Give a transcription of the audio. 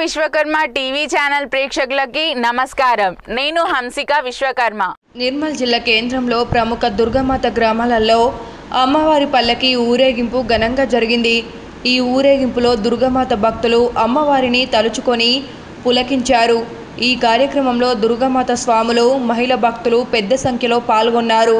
Vishwakarma TV channel ప్రేక్షకులకి నమస్కారం. నేను హంసిక విశ్వకర్మ. నిర్మల్ జిల్లా కేంద్రంలో ప్రముఖ దుర్గమాత గ్రామాలలో అమ్మవారి పల్లకి ఊరేగింపు ఘనంగా జరిగింది. ఈ ఊరేగింపులో దుర్గమాత భక్తులు అమ్మవారిని తలుచుకొని పులకించారు. ఈ కార్యక్రమంలో దుర్గమాత స్వాములు మహిళ భక్తులు పెద్ద సంఖ్యలో పాల్గొన్నారు.